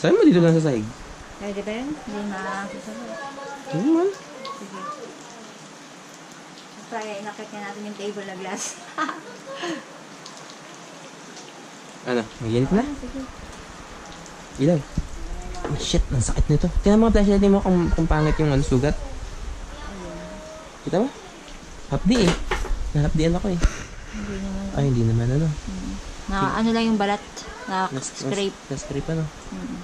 Saan mo dito lang sa sahig? Pwede ba yun? Hindi makakasabot. Ano naman? Sige. Kaya inakit nga natin yung table na glass. Ano? Maginit na? Sige. Ilaw. Oh, shit, ang sakit nito. Tingnan mga flashlight mo kung, kung pangit yung ano, sugat. Kita mo? Hapdi eh. Nahapdian ako eh. Hindi naman. Ay, hindi naman ano. Na ano lang yung balat. Na Nas- scrape. Nas, na-scrape ano. Mm.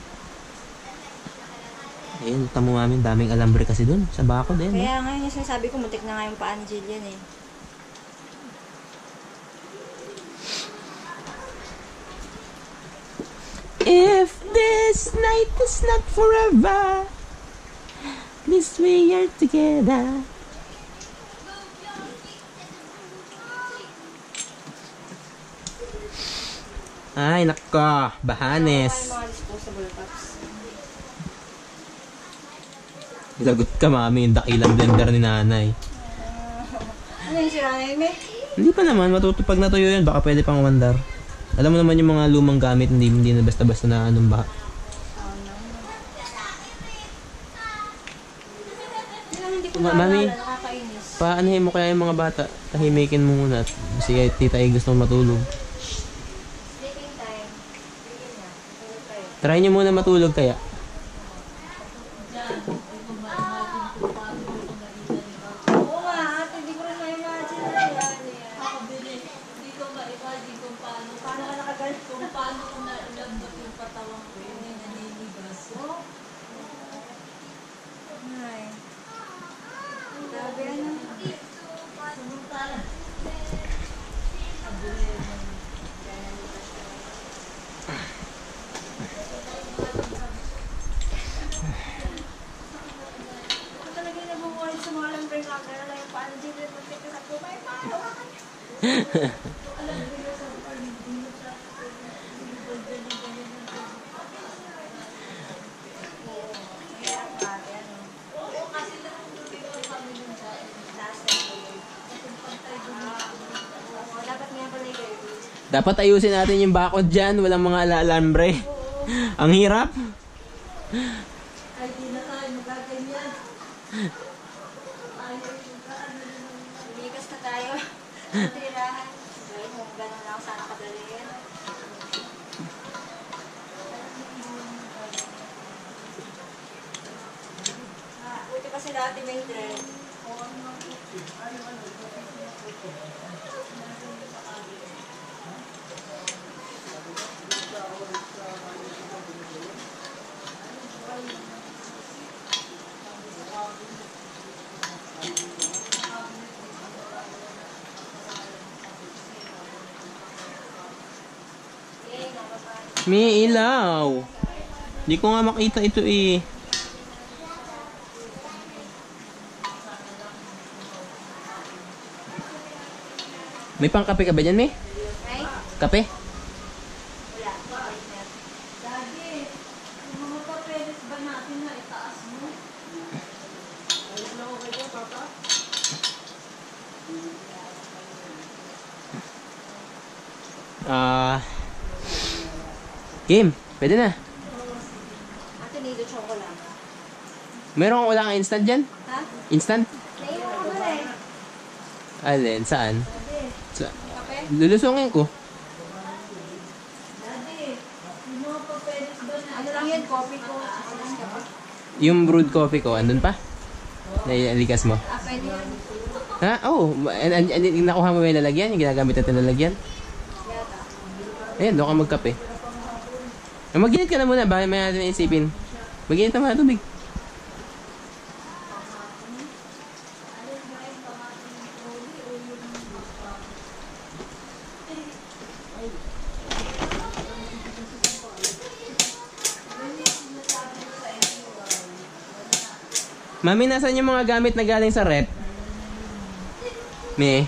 Ayun, tamo namin, daming alambre kasi dun. Sa bako din. Kaya nga yung sinasabi ko, muntik na nga yung paa ni Jillian eh. If this night is not forever, this we are together. Ay, nako, bahanes. Lagot ka, mami, yung dakilang blender ni nanay. Ano yung sira na yun? Hindi pa naman, matutupag na tuyo yun, baka pwede pang umandar. Alam mo naman yung mga lumang gamit, hindi, hindi na basta-basta na anong ba. Ma- mami. Paanahin mo kaya yung mga bata, tahimikin mo muna. Sige, tita ay gusto matulog. Sleeping time. Sige na. Tulog kayo. Try nyo muna matulog kaya. Oo nga, ate, hindi ko rin ma-imagine na yan. Ako din eh. Hindi ko ma-imagine kung paano, Paano ka nakagal? kung paano ko nailambot yung katawan ko. Yun yung naninigas. Oh, Ay. Grabe ano. samantala. Ako talaga yung nabubuhay sa mga lambre na ako. Nalala yung paano Jillian muntik ka sa kumay. Paano ka? Mahirap ka, ano. Taas na yung Oo, dapat nga pala yung Dapat ayusin natin yung bakod dyan, walang mga alambre. Ang hirap. Ay, di na tayo magaganyan. Lumikas na tayo. Tirahan. Gawin mo, ganun lang sana kadali yan. Ah, Buti pa sila ate Mildred. Yay, nababa. May ilaw. Hindi ko nga makita ito eh. May pangkape ka ba dyan, May? Ay, Kape? wala. Daddy, yung mga papeles ba natin na itaas mo? Ayos lang ako kayo, papa. Ah... game. Pwede na. Meron wala kang instant dyan? Ha? Instant? Naiwan ko ba eh? Alin? Saan? Sa Kape? lulusungin ko. Na Ano lang coffee ko. Yung brewed coffee ko, andun pa? Nailikas mo? Ah, pwede. Ha? Oo. Oh, and, and, and, nakuha mo yung lalagyan? Yung ginagamit natin lalagyan? Ayan, doon ka magkape. Ah, Maginit ka na muna, bakit may natin isipin? Maginit naman ang tubig. Mami, nasan yung mga gamit na galing sa rep? Me?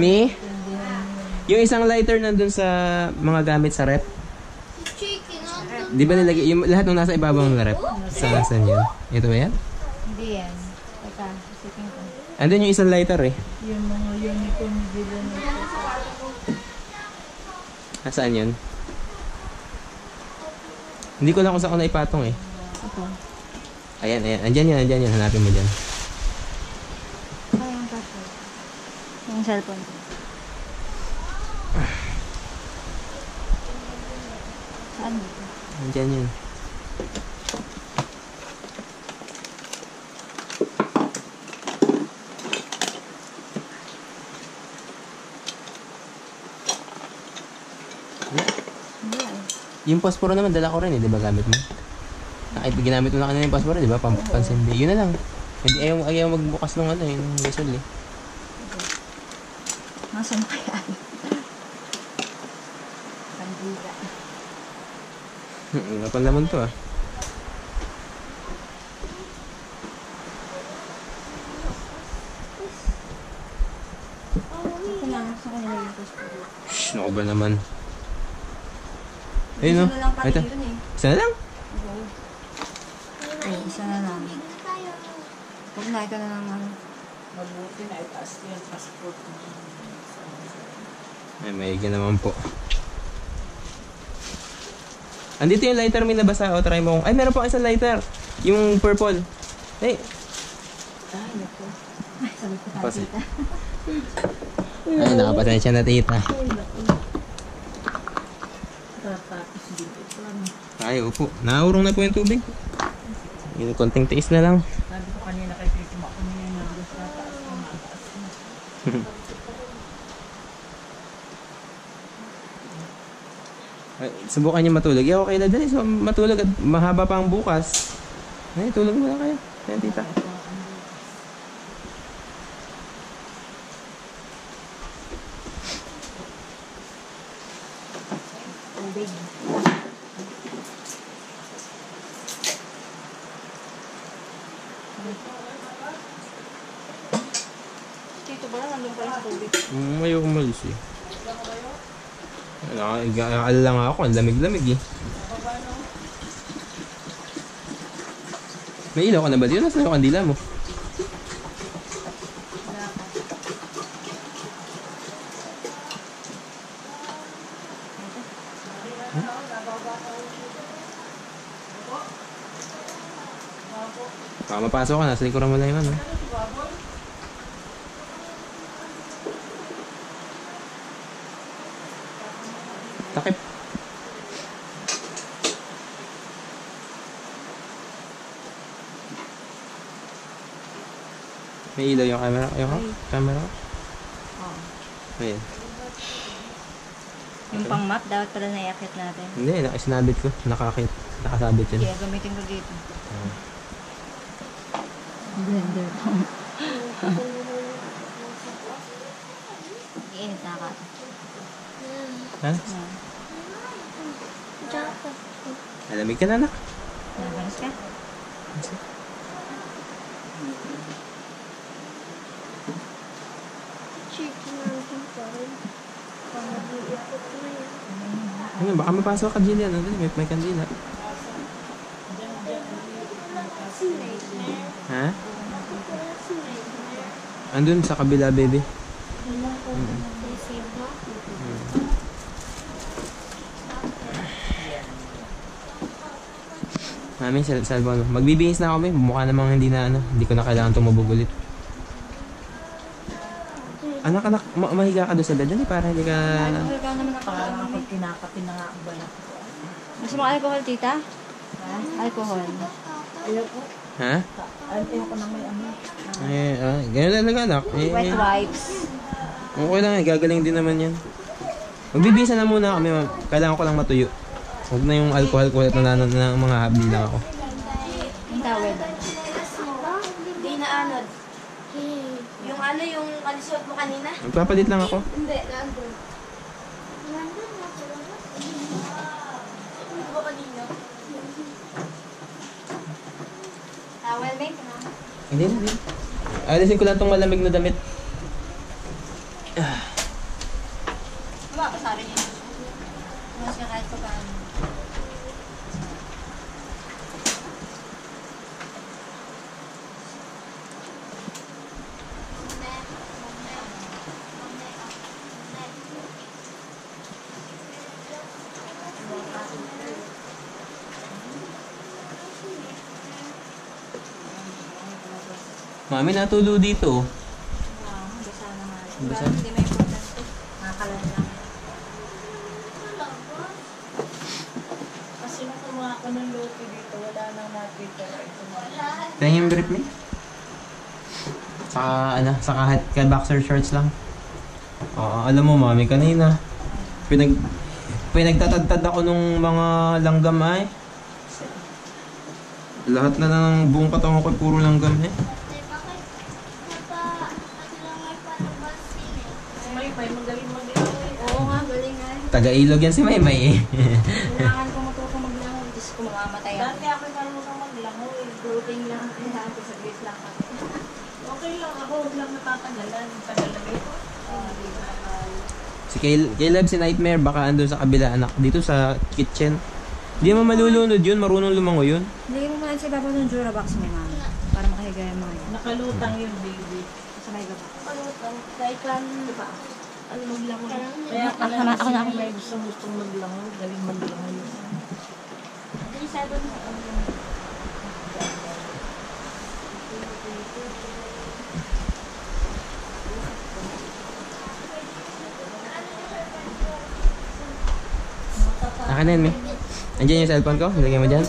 Me? Yung isang lighter nandun sa mga gamit sa rep? Di ba nilagay, yung lahat ng nasa ibabaw ng rep? Sa nasan yun? Ito ba yan? Hindi yan. Teka, isipin ko. Andun yung isang lighter eh. yung mga uniform nila na Nasaan yun? Hindi ko lang kung saan ko naipatong eh. Ito. Ayan, ayan. Andyan yan, andyan yan. Hanapin mo dyan. Ay, yung password. Yung cellphone. Saan dito? Andyan yan. Yung pasporo naman, dala ko rin eh. Di ba gamit mo? Nakit, ginamit mo na kanina yung pasporo, di ba? Pam pansindi. Yun na lang. Hindi, ayaw, ayaw magbukas ng ano, yung gasol eh. Nasaan kaya? Pandila. Hmm, Kapal naman to ah. Ito na, sa kanila yung passport. Shh, naku ba naman. Ayun no. Pati Ito. yun eh. Isa na lang. Ay, isa na lang. Na, ito na ano. Mabuti na itaas ko yung passport mo. Ay, maigi naman po. Andito yung lighter may nabasa. O, try mo kung... Ay, meron pa isang lighter. Yung purple. Ay, Ay, naku. Ay, sabi ko tayo Pasi. tita. ay nakapasensya na tita. Ay, naku. Pa. Ay, upo. Naurong na po yung tubig. Yung konting tiis na lang. Sabi ko kanina kay Tito Mako niya na gusto na taas ko na taas na. Ay, subukan niyo matulog. Eh, okay na dali. So, matulog at mahaba pa ang bukas. Ay, tulog muna kayo. Ayan, tita. Tubig. Tito ba lang nandun pa rin sa tubig? Mm, ayaw umalis eh. Nakakaaal lang ako. Ang lamig-lamig eh. May ilaw ka na ba dito? Nasaan yung kandila mo? Baka mapasok ka, nasa likuran mo lang yung ano. May ilaw yung camera. Yung camera. Oo. Ayan. Yung pang map, dapat pala naiakit natin. Hindi, nakasinabit ko. Nakakit. Nakasabit yun. Kaya gamitin ko dito. Ah. Blender. Iinit na ka. Ha? Alamig ka na, anak. Nagalas ka? Mapasok ka, Jillian. Ano, may, may kandila. Ha? Andun sa kabila, baby. Mami, sal salvo ano. Magbibihis na may. Mukha namang hindi na ano. Hindi ko na kailangan tumubog ulit. Anak, anak, ma mahiga ka doon sa bed. Dali, para hindi ka... Alcohol ka naman ako. Parang ako kinakapi na nga ang balat ko. Gusto mo alcohol, tita? Alcohol. Ayaw ko. Ha? Ayaw ko na may ano. Eh, ah, ganyan talaga, anak. Eh, Wet wipes. okay lang, eh. Gagaling din naman yan. Magbibisa na muna kami, ma'am. Kailangan ko lang matuyo. Huwag na yung alcohol ko na ng mga habli lang ako. Yung towel. Hindi na anod. Yung ano, kalisuot mo kanina? Magpapalit lang ako. Hindi, nandun. Ano ba kanina? Towel, mate. Hindi na, hindi. Alisin ko lang tong malamig na damit. Wala ka sa akin yun. Mas ka kahit pa paano. Mami, natulo dito. Wow, basa naman. Basa? Pero hindi may importante. Nakakalala lang. Kasi nung kumuha ko ng lote dito, wala nang natitira. Ito na. Tingnan yung brief me. Saka, ano, saka hat, ka boxer shorts lang. Oo, alam mo, mami, kanina. Pinag, pinagtatadtad ako nung mga langgam ay. Lahat na ng buong katawan ko puro langgam eh. Taga-ilog yan si Maymay eh. Kailangan ko matuto maglangoy. Diyos ko, mamamatay ako. Dati ako marunong maglangoy. Grouping lang ang kailangan ko sa gate lang. Okay lang ako, huwag lang natatagalan. Tagal na ito. Si Kay- Caleb, si Nightmare, baka andun sa kabila anak. Dito sa kitchen. Hindi mo malulunod yun, marunong lumango yun. Hindi mo man sa ibabaw ng Durabox may mama. Para makahiga yung mga yun. Nakalutang yung baby. Sa may baba. To? Kahit kan, ano maglangoy. Kaya Ako na, ako na, ako may gusto gustong maglangoy. Galing maglangoy. Akin na yun, May. Andiyan yung cellphone ko, ilagay mo dyan.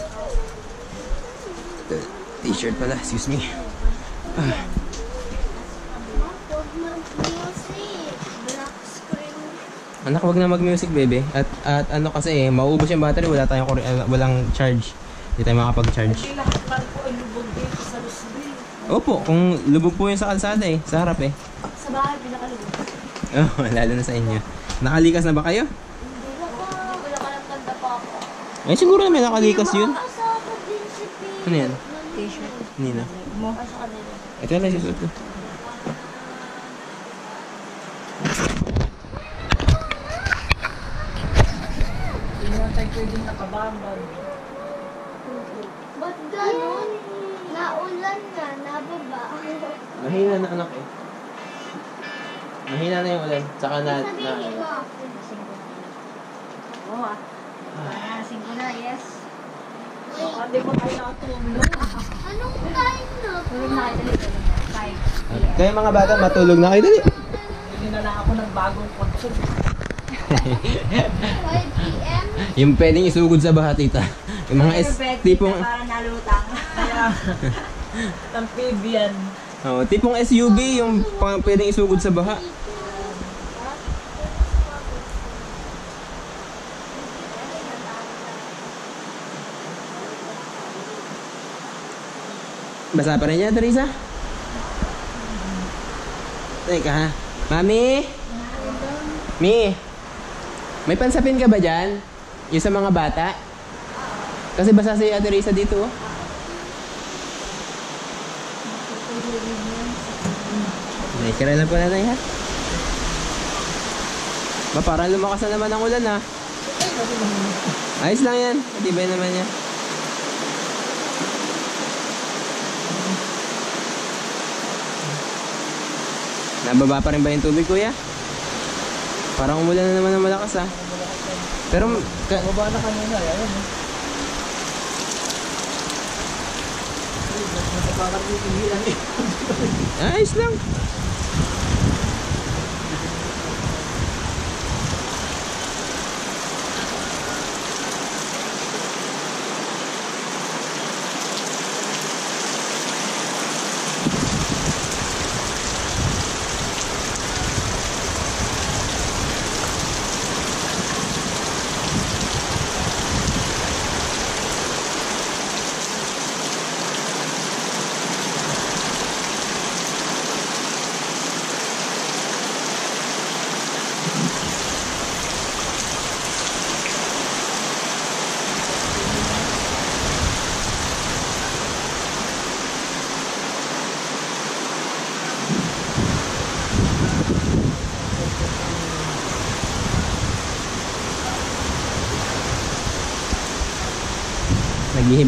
T-shirt pala, excuse me. Ah. Huwag mag-music. Black screen. Anak, wag na mag-music, bebe. At, at ano kasi eh, mauubos yung battery, wala tayong ah, walang charge. Hindi tayo makapag-charge. Po. Opo, kung lubog po yun sa kalsada eh, sa harap eh. Sa bahay, pinakalubog. Oh, lalo na sa inyo. Nakalikas na ba kayo? Hindi na pa. Wala ka ng tanda pa ako. Eh, siguro na may nakalikas yun. Ano yan? T-shirt. Nina. Mo. Ito na susunod ko. Hindi naman tayo pwedeng nakabambag. Ba't ganun? Naulan nga, nababa. Mahina na anak eh. Mahina na na... na mo. Oo ah. Paranasin ko na, yes. Baka di ba tayo nakatulog? Anong time na? Tulog na kayo, dali, na. Kaya mga bata, matulog na kayo dali. Hindi na lang ako ng bagong kotse. 5 p.m. Yung pwedeng isugod sa baha, tita. Yung mga S, tipong... Para nalutang. Kaya, amphibian. Oh, tipong SUV, yung pwedeng isugod sa baha. Basa pa rin yan, Teresa? Teka ha. Mami? Mi? May pansapin ka ba dyan? Yung sa mga bata? Kasi basa si Ate Teresa dito oh. May kira lang po natin ha. Ba, parang lumakas na naman ang ulan ha. Ayos lang yan. Matibay naman yan. Nababa pa rin ba yung tubig kuya? Parang umulan na naman ng malakas ha. Pero, ka- na kanina, ayun. eh. Eh. ayos lang.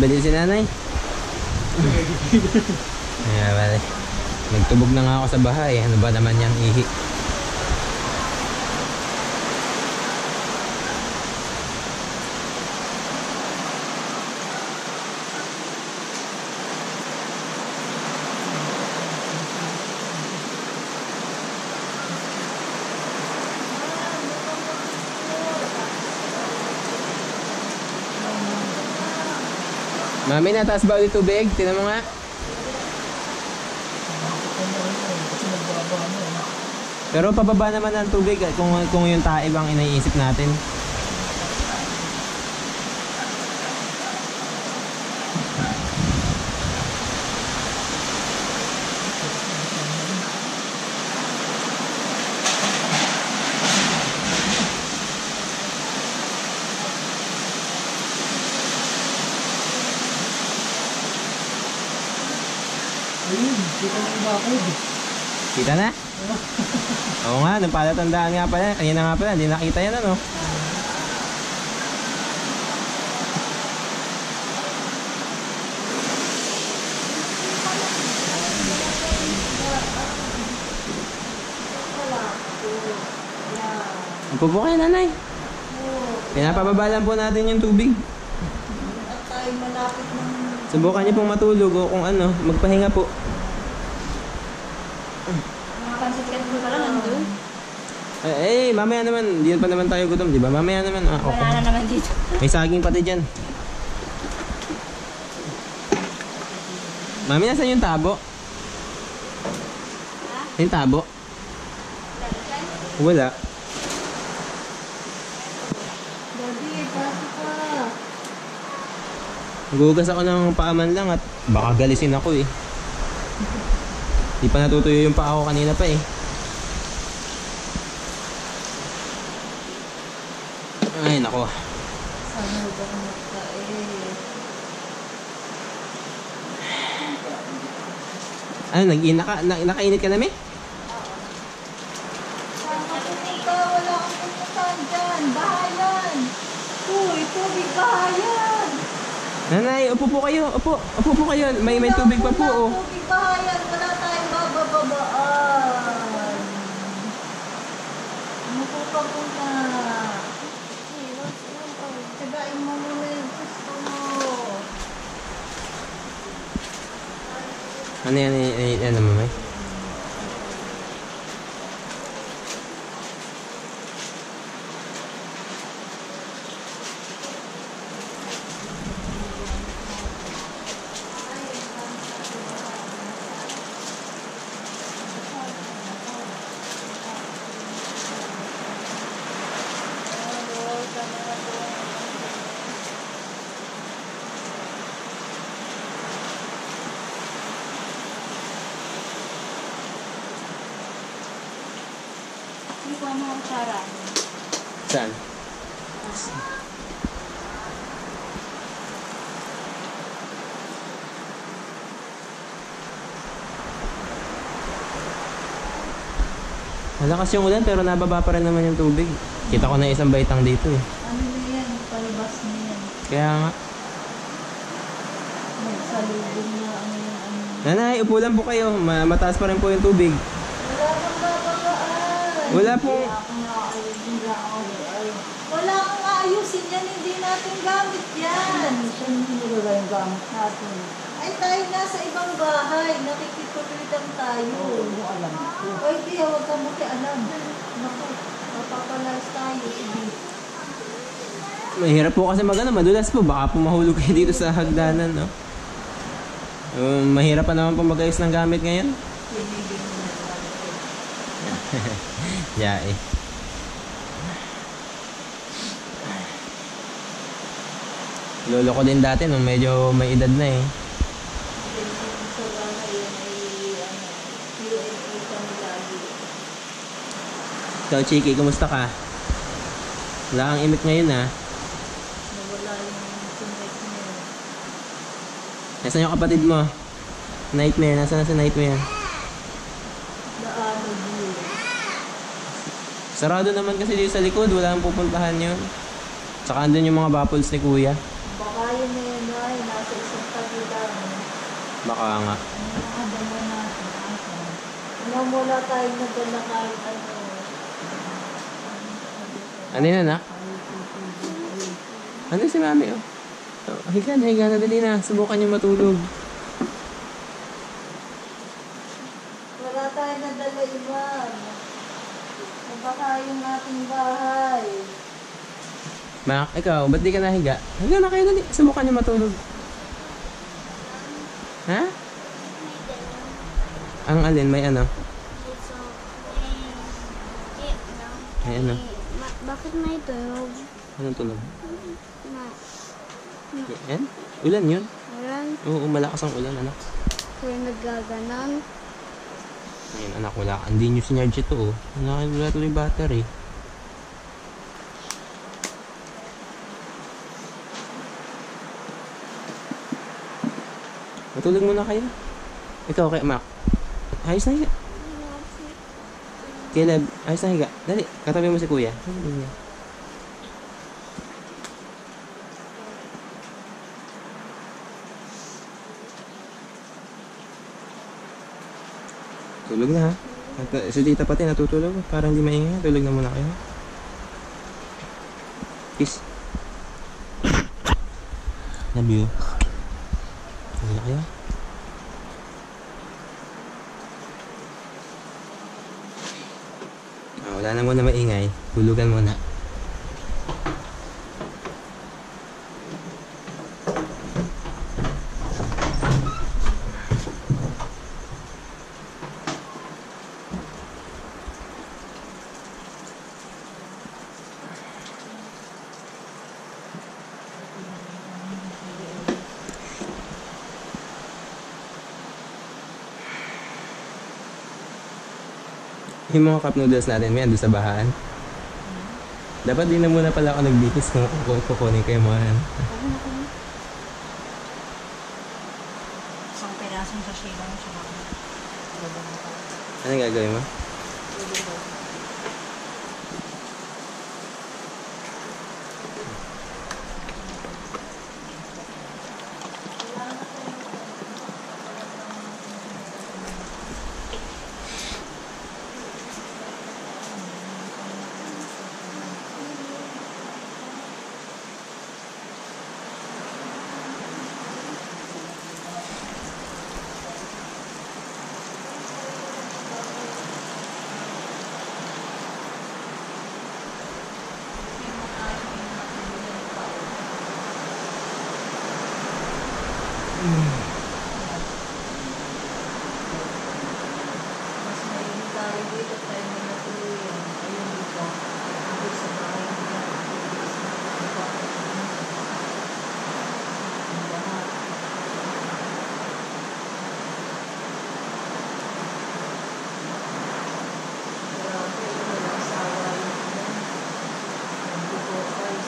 Naghihibad din si nanay. Ayan, bale. Nagtubog na nga ako sa bahay. Ano ba naman yung ihi? Mami, nataas ba ulit tubig? Tinan mo nga. Pero pababa naman ang tubig eh, kung, kung yung taib ang iniisip natin. Kita na? Oo nga, nung palatandaan nga pala. Kanina nga pala, hindi nakita yan ano. Upo po kayo, nanay. Pinapababa lang po natin yung tubig. At tayo malapit ng... Subukan niyo pong matulog o kung ano, magpahinga po. Mga pansit-kat mo pala nandun. Eh, eh, mamaya naman, hindi pa naman tayo gutom, di ba? Mamaya naman, ah, okay. Wala na naman dito. May saging pati dyan. Mami, nasan yung tabo? Yung tabo? Wala. Daddy, pasok ka. Gugas ako ng paaman lang at baka galisin ako eh. Di pa natutuyo yung paa ko kanina pa eh. Ay, nako. Sana huwag magkain. Ano, nag naka, na, nakainit ka na, me? Sana pumunta, wala kang pumuntahan dyan. Bahayan. Uy, tubig bahayan. Nanay, upo po kayo. Upo, upo po kayo. May, may tubig pa po, oh. Tubig bahayan, wala tayong babababaan. Ano po ka muna? Tagain mo muna yung gusto mo. Ano yan, ano, ano, ano mamay? Hindi ko ano ang tsara. Saan? Malakas yung ulan pero nababa pa rin naman yung tubig. Kita ko na isang baitang dito eh. Ano na yan? Palabas na yan. Kaya nga. Magsalubong na ano yung ano. Nanay, upo lang po kayo. Ma- mataas pa rin po yung tubig. Wala kang bababaan. Wala pong... Wala kang aayusin yan, hindi natin gamit yan. Saan nilagay yung gamit natin? Ay, tayo nasa ibang bahay. Nakikipagalitan tayo. Oo, mo alam ko. Ay, di, huwag kang makialam. Naku, mapapalas tayo. Mahirap po kasi magano, madulas po. Baka po mahulog kayo dito sa hagdanan, no? Um, mahirap pa naman po mag-ayos ng gamit ngayon. yeah, eh. Lolo ko din dati nung medyo may edad na eh. Sa. Ikaw, Chiki, kumusta ka? Wala kang imik ngayon ah. Nawala yung niya. Nasaan yung kapatid mo? Nightmare, nasaan na si Nightmare? Daanog yun. Sarado naman kasi dito sa likod, wala kang pupuntahan yun. Tsaka andun yung mga baffles ni Kuya. Baka yun na yun ay nasa isang tabi lang. Baka nga. Ano mga dala natin? Asa? Wala tayong nadala kahit ano. Ano yun, anak? Ano si mami, oh? oh higa na, higa na, dali na. Subukan niyo matulog. Wala tayong nadala iba. Baka yung ating bahay. Mak, ikaw, ba't di ka nahiga? Higa na kayo, dali. Subukan niyo matulog. Ha? Ang alin, may ano? May ano? bakit may tunog? Anong tunog? Na, Yan? Ulan yun. ayan, Oo, malakas ang ulan, anak. kaya naggaganon. Ayun, anak, wala. Hindi nyo sinarge ito, oh. Wala, wala tuloy battery. Matulog muna kayo. Ikaw, kay Mac. Ayos na higa. Caleb, ayos na higa. Dali, katabi mo si kuya. Tulog na ha. At, uh, si tita pati natutulog. Para hindi maingay. Tulog na muna kayo. Kiss. Love you. Na kayo. Ah, wala na muna maingay. Tulugan muna. Yung mga cup noodles natin, may ando sa bahaan. Dapat di na muna pala ako nagbihis kung kung kukunin kayo mga yan. Isang pirasong sachet lang siya. Ano gagawin mo? Maigit tayo dito, tayo na natuluyan. Ayun dito. Ako sa bahay nila. Ang lahat. Grabe, walang asawa yun. Nagbubukas.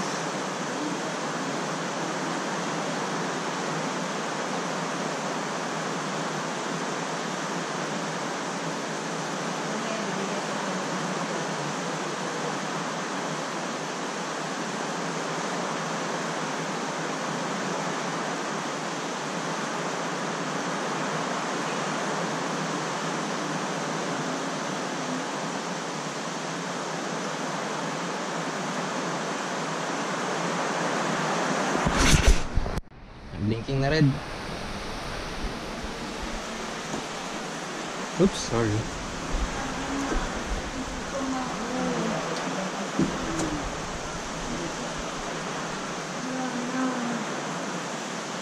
Blinking na red. Oops, sorry.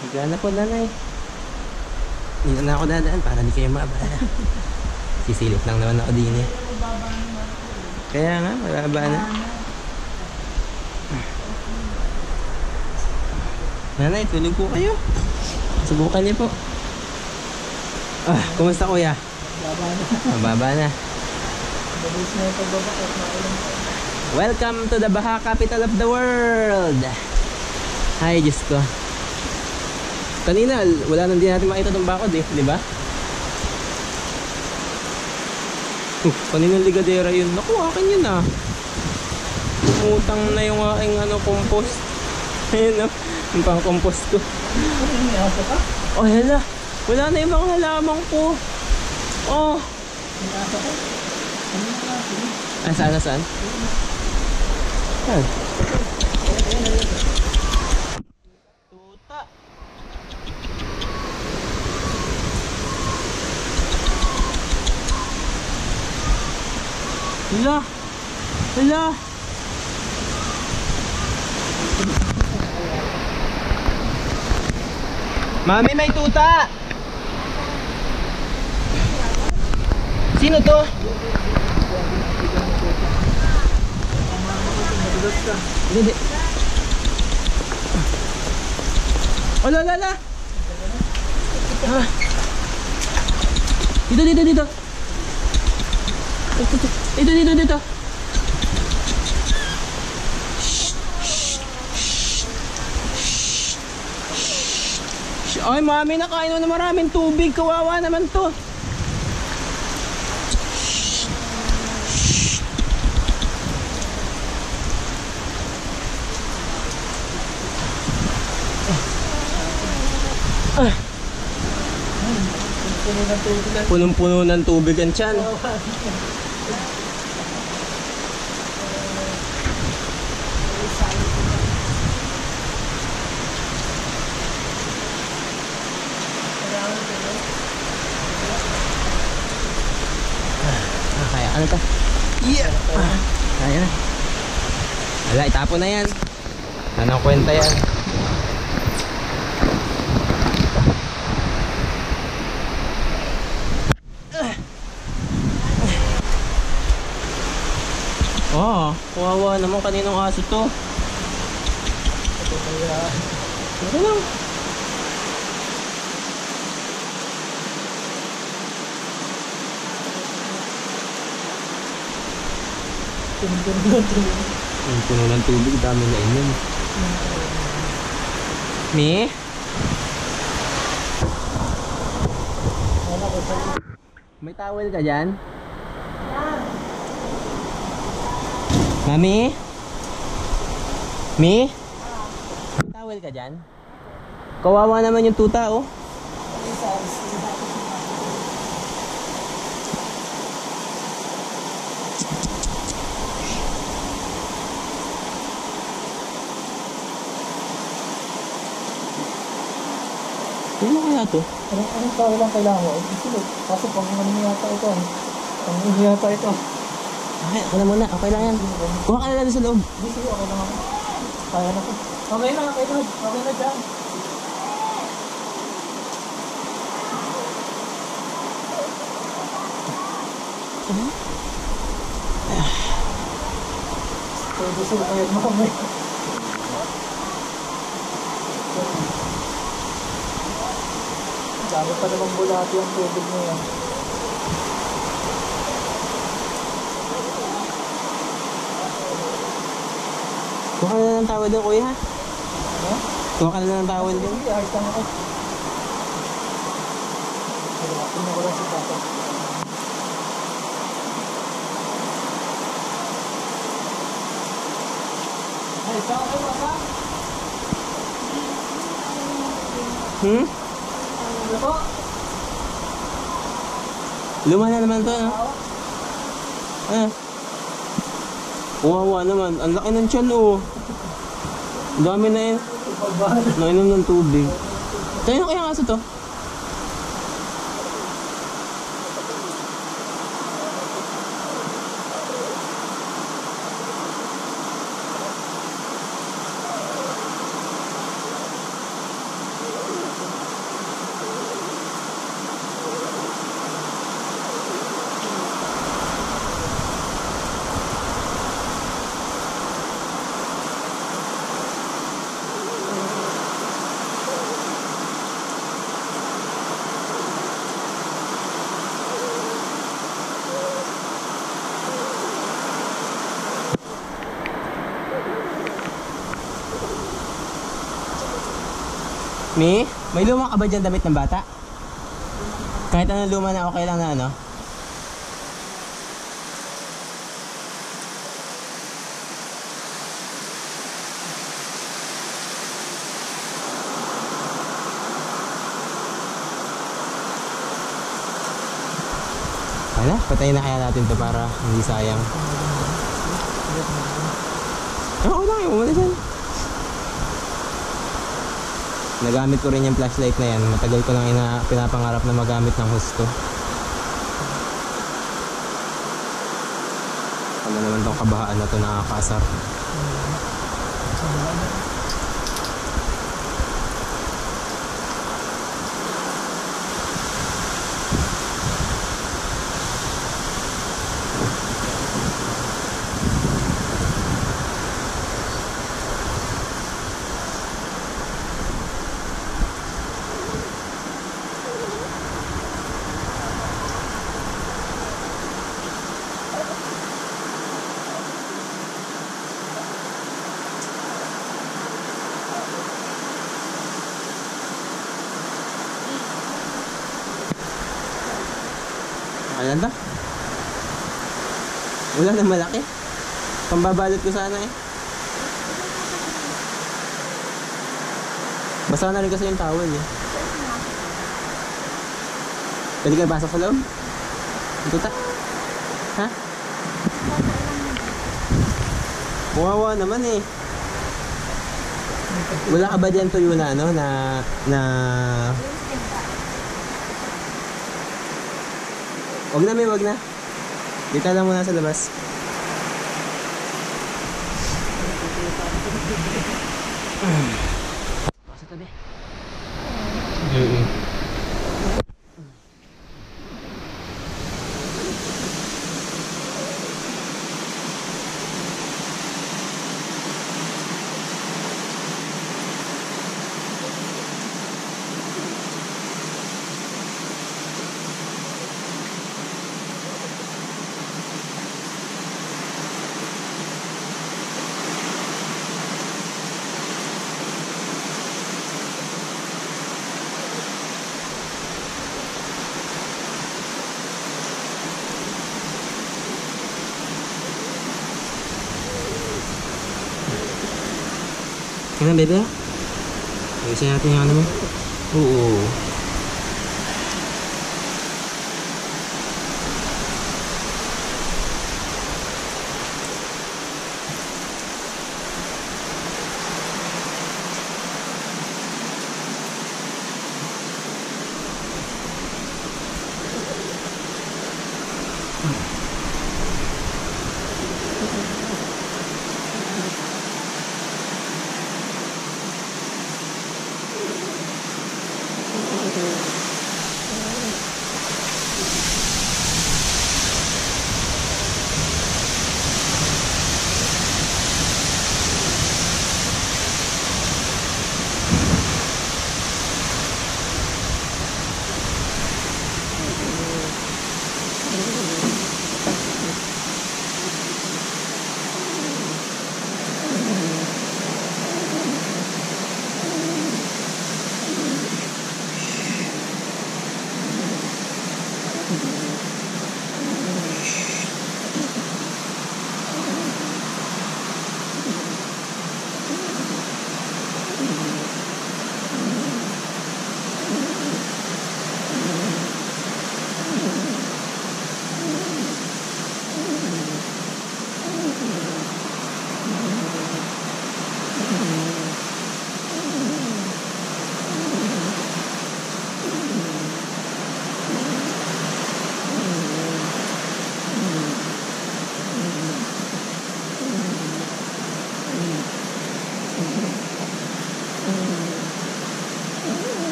Higa na po, nanay. Hindi na ako dadaan para di kayo maabala. Sisilip lang naman ako din eh. Kaya nga, mababa na. Nanay, tulog po kayo. Subukan niyo po. Ah, kumusta kuya? Baba na. Mababa na. Balis na yung pagbaba at maulan. Welcome to the Baha capital of the world. Hi, Diyos ko. Kanina, wala nang di natin makita itong bakod eh, di ba? Uh, kaninang ligadera yun. Naku, akin yun ah. Umutang na yung aking ano, compost. Ayun oh, yung pang compost ko. Oh, hala. Wala na yung mga halaman ko. Oh. Ah, saan, saan? Saan? Tuta. Hala. Hala. Mami, may tuta! Sino to? Hindi. Oh, ala, ala, ala! Ah. Dito, dito, dito! Dito, dito, dito! Ay, mami, nakain mo na maraming tubig. Kawawa naman to. Punong-puno ng tubig ang tiyan. Ah, kaya ano to? Yeah! Ah, kaya na. Itapon na yan. Anong kwenta yan? Oh, kawawa naman kaninong aso to. Ito lang. Ang puno ng tubig, dami na inom. Mi? May towel ka dyan? Mami? Mi? May towel ka dyan? Kawawa naman yung tuta oh. Ano kaya to? Anong, anong tawag lang kailangan mo? Ay, silot. Kaso pang ano yata ito. ano? Pang ano yata ito. Okay, ako na muna. Okay lang yan. Kuha ka na lang sa loob. Hindi, sige, okay lang ako. Kaya na ko. Okay na, okay na. Okay na dyan. Pwede sila kayo mamay. Dami pa namang bulati ang tubig yan. Kuha ka na lang ng towel doon, kuya ha? Ha? Kuha ka na lang ng towel doon. Hindi, ayos lang ako. Tingnan ko lang si Papa. Ay, saan Papa? Hmm? Ano po? Luma na naman to, no? Ah. Wawa naman. Ang laki ng tiyan, oh. Ang dami na yun. Nainom ng tubig. Kaya kaya nga sa to? Mi, may luma ka ba dyan damit ng bata? Kahit anong luma na okay lang na ano? Ano? Patayin na kaya natin to para hindi sayang. Oo, oh, lang. Yung muna dyan. Nagamit ko rin yung flashlight na yan. Matagal ko lang ina pinapangarap na magamit ng husto. Ano naman tong kabahaan na to nakakasar. Ano ba? Wala na malaki. Pambabalot ko sana eh. Basa na rin kasi yung towel eh. Pwede kayo pasok sa loob? Ito ta. Ha? Wawa naman eh. Wala ka ba dyan tuyo na ano na na Wag na may wag na. Dito lang muna sa labas. Kailan, bebe? Ayusin natin yung ano mo. Oo.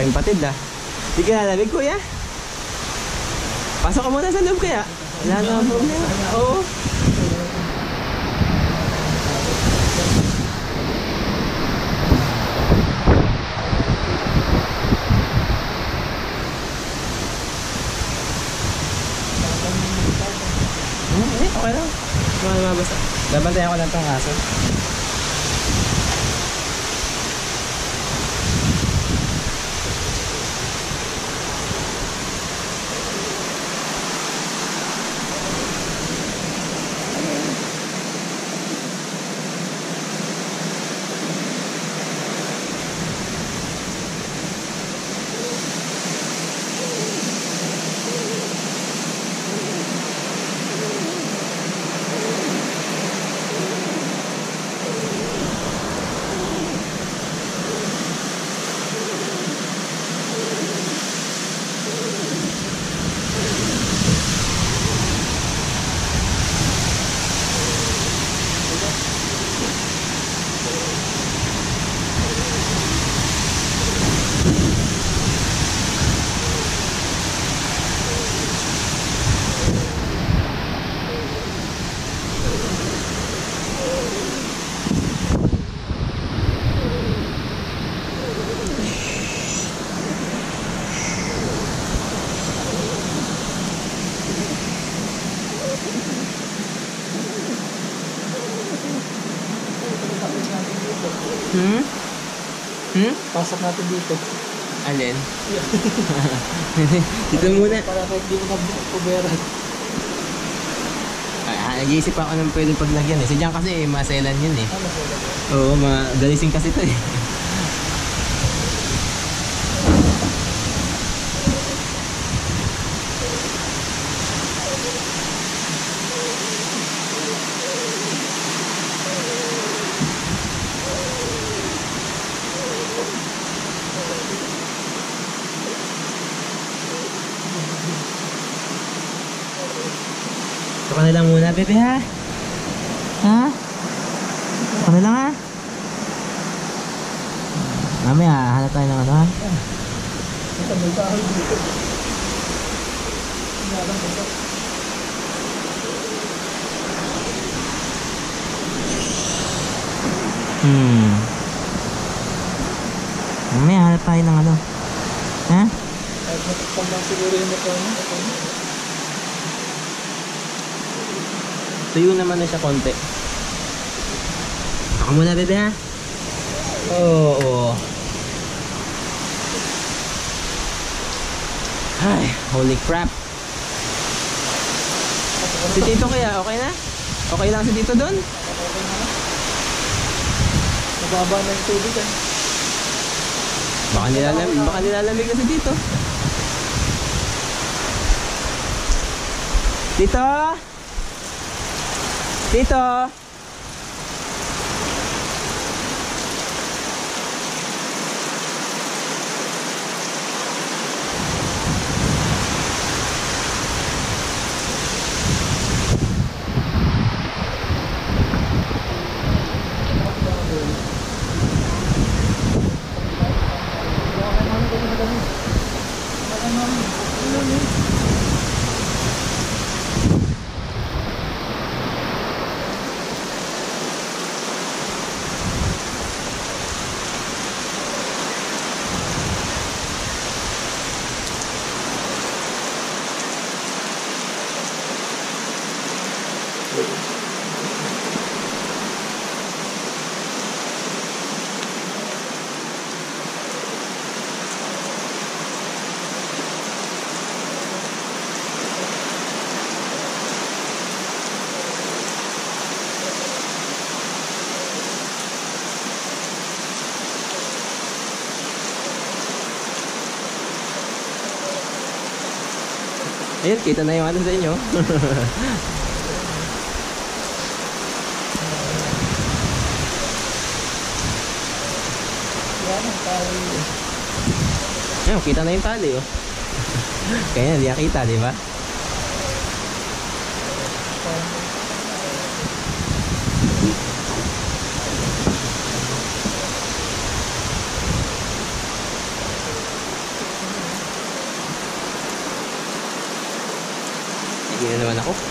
Rin patid ah. Di ka lalamig kuya. Pasok ka muna sa loob kaya. Wala na problema. Oo. Hmm, eh, okay lang. Mga mabasa. Babantayan ko lang tong aso. Pasok natin dito. Alin? Dito muna. Para kahit di mo na kuberan. Ay, ah, nag-iisip ako ng pwede paglagyan eh. Jan kasi maselan yun eh. Ano sila? Oo, madalising kasi to eh. Ito ka na lang muna, bebe ha? Ha? Ito ka na lang ha? Mamaya, hanap tayo ng ano ha? Ito may kahoy dito. Hmm. Mamaya, hanap tayo ng ano. Ha? Kahit matakpan lang siguro yung motor mo. Okay na. Na siya konti. Ako muna, bebe ha? Oo, oo. Ay, holy crap. Si Tito kaya, okay na? Okay lang si Tito doon? Mababa na yung tubig eh. Baka nilalamig, baka nilalamig na si Tito. Tito? Tito? Ayun, kita na yung ano sa inyo. Ayun, kita na yung tali oh. Kaya hindi nakita, di ba? Hindi na naman ako.